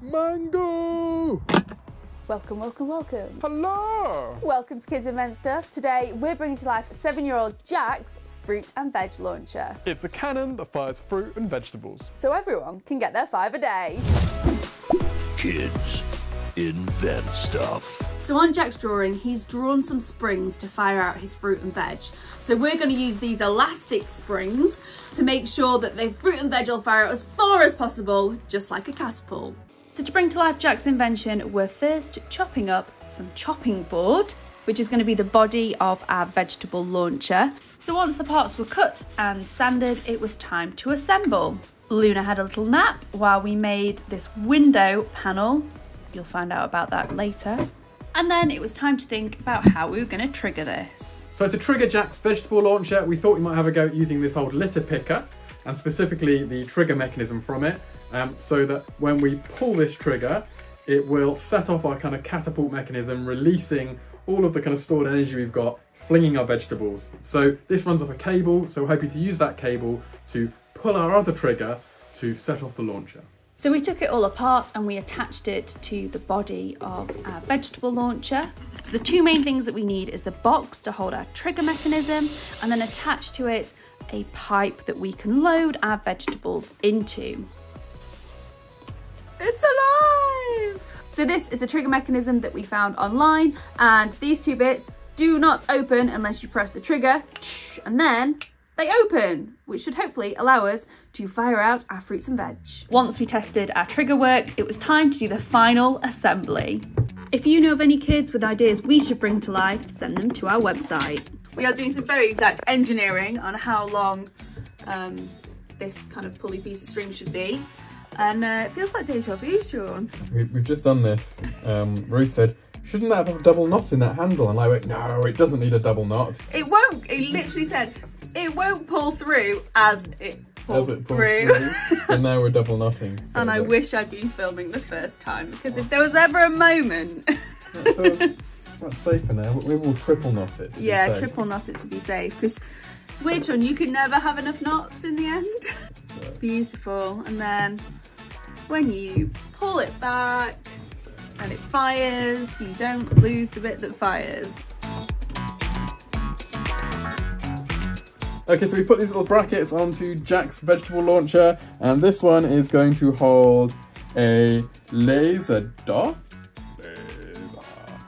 Mango! Welcome, welcome, welcome. Hello! Welcome to Kids Invent Stuff. Today we're bringing to life seven-year-old Jack's fruit and veg launcher. It's a cannon that fires fruit and vegetables. So everyone can get their five a day. Kids invent stuff. So on Jack's drawing, he's drawn some springs to fire out his fruit and veg. So we're going to use these elastic springs to make sure that the fruit and veg will fire out as far as possible, just like a catapult. So to bring to life Jack's invention, we're first chopping up some chopping board, which is going to be the body of our vegetable launcher. So once the parts were cut and sanded, it was time to assemble. Luna had a little nap while we made this window panel. You'll find out about that later. And then it was time to think about how we were going to trigger this. So to trigger Jack's vegetable launcher, we thought we might have a go at using this old litter picker, and specifically the trigger mechanism from it, um, so that when we pull this trigger, it will set off our kind of catapult mechanism, releasing all of the kind of stored energy we've got, flinging our vegetables. So this runs off a cable, so we're hoping to use that cable to pull our other trigger to set off the launcher. So we took it all apart and we attached it to the body of our vegetable launcher. So the two main things that we need is the box to hold our trigger mechanism and then attach to it a pipe that we can load our vegetables into. It's alive! So this is the trigger mechanism that we found online and these two bits do not open unless you press the trigger and then they open, which should hopefully allow us to fire out our fruits and veg. Once we tested our trigger worked, it was time to do the final assembly. If you know of any kids with ideas we should bring to life, send them to our website. We are doing some very exact engineering on how long um, this kind of pulley piece of string should be. And uh, it feels like deja vu, Shawn. We, have just done this. Um, Ruth said, shouldn't that have a double knot in that handle? And I went, no, it doesn't need a double knot. It won't. It literally said, it won't pull through as it pulled, as it pulled through. through. so now we're double knotting. So and I wish I'd been filming the first time because if there was ever a moment. that's safer now. We will triple knot it. Yeah, triple knot it to be safe because it's weird, Shawn. You can never have enough knots in the end. Beautiful. And then when you pull it back and it fires, you don't lose the bit that fires. Okay, so we put these little brackets onto Jack's vegetable launcher, and this one is going to hold a laser dot. Laser.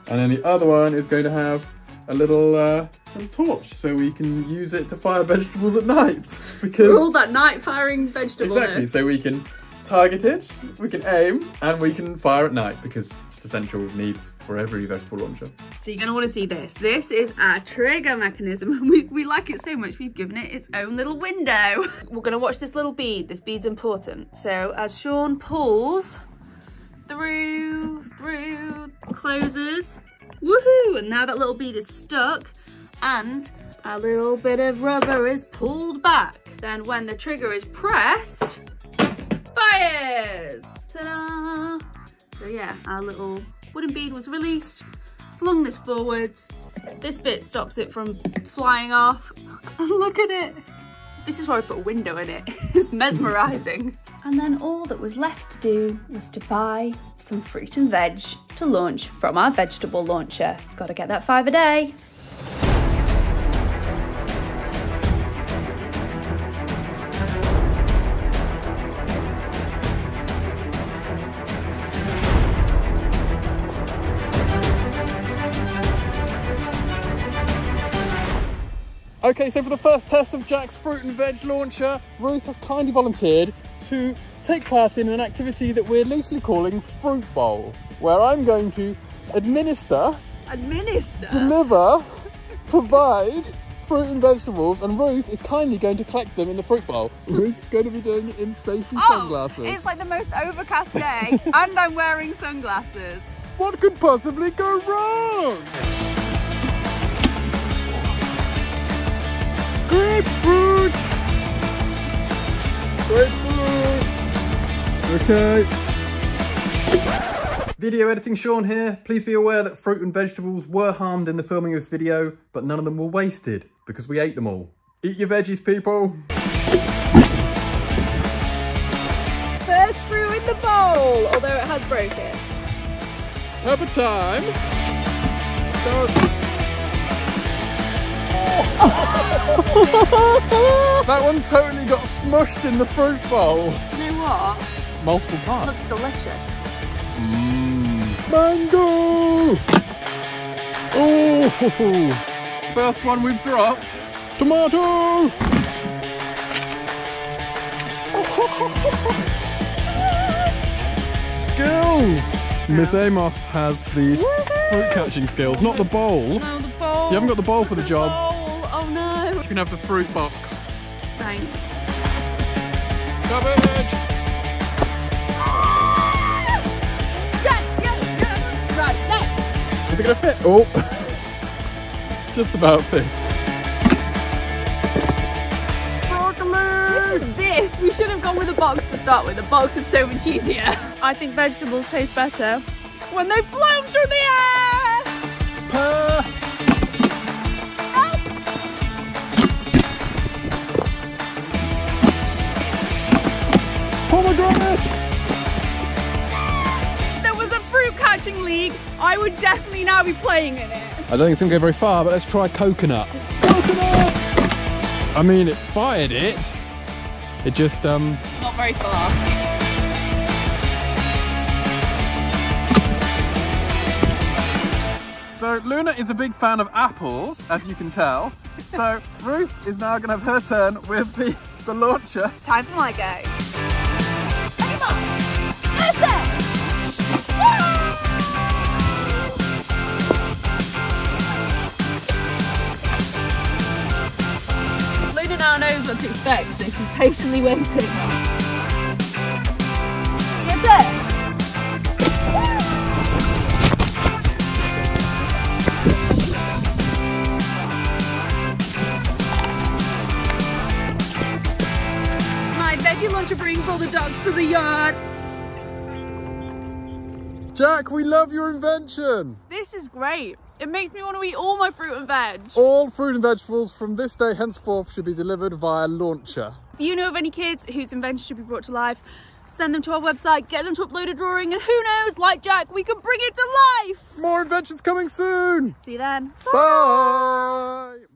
And then the other one is going to have a little uh, torch, so we can use it to fire vegetables at night. Because all that night firing vegetables. Exactly, so we can target it, we can aim, and we can fire at night because it's essential needs for every vegetable launcher. So you're going to want to see this. This is our trigger mechanism. We, we like it so much we've given it its own little window. We're going to watch this little bead. This bead's important. So as Shawn pulls through, through, closes, woohoo! And now that little bead is stuck and a little bit of rubber is pulled back. Then when the trigger is pressed, fires! Ta-da! So yeah, our little wooden bead was released, flung this forwards. This bit stops it from flying off. Look at it. This is why I put a window in it. it's mesmerising. And then all that was left to do was to buy some fruit and veg to launch from our vegetable launcher. Gotta get that five a day. Okay, so for the first test of Jack's fruit and veg launcher, Ruth has kindly volunteered to take part in an activity that we're loosely calling Fruit Bowl, where I'm going to administer, administer, deliver, provide fruit and vegetables, and Ruth is kindly going to collect them in the fruit bowl. Ruth's going to be doing it in safety oh, sunglasses. It's like the most overcast day, and I'm wearing sunglasses. What could possibly go wrong? Grapefruit! Grapefruit! Okay. Video editing Shawn here. Please be aware that fruit and vegetables were harmed in the filming of this video, but none of them were wasted because we ate them all. Eat your veggies, people. First fruit in the bowl, although it has broken. Pepper time. Go. that one totally got smushed in the fruit bowl. Do you know what? Multiple parts. Looks delicious. Mmm. Mango! Oh! First one we've dropped. Tomato! skills! Miss Amos has the fruit catching skills, not the bowl. You No, the bowl. haven't got the bowl for the job. Bowl. No. You can have the fruit box. Thanks. Cabbage! Yes, yes, yes. Right, next. Is it gonna fit? Oh! Just about fits. Broccoli! This, we should have gone with a box to start with. The box is so much easier. I think vegetables taste better when they float through the air. Pear! Pomegranate! If there was a fruit catching league, I would definitely now be playing in it. I don't think it's gonna go very far, but let's try coconut. Coconut! I mean, it fired it. It just, um, Not very far. So Luna is a big fan of apples, as you can tell. So Ruth is now gonna have her turn with the, the launcher. Time for my go. That's! Luna now knows what to expect, so she's patiently waiting. Yes, it! My veggie launcher brings all the dogs to the yard. Jack, we love your invention. This is great. It makes me want to eat all my fruit and veg. All fruit and vegetables from this day henceforth should be delivered via launcher. If you know of any kids whose invention should be brought to life, send them to our website, get them to upload a drawing, and who knows, like Jack, we can bring it to life. More inventions coming soon. See you then. Bye.